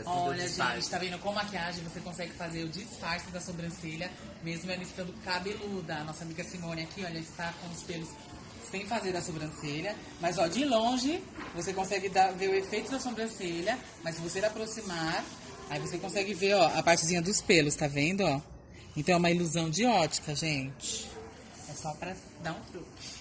Assim, Olha, gente, tá vendo? Com maquiagem você consegue fazer o disfarce da sobrancelha, mesmo ela estando cabeluda. A nossa amiga Simone aqui, olha, está com os pelos sem fazer da sobrancelha. Mas, ó, de longe, você consegue dar- ver o efeito da sobrancelha. Mas se você aproximar, aí você consegue ver, ó, a partezinha dos pelos, tá vendo, ó? Então é uma ilusão de ótica, gente. É só pra dar um truque.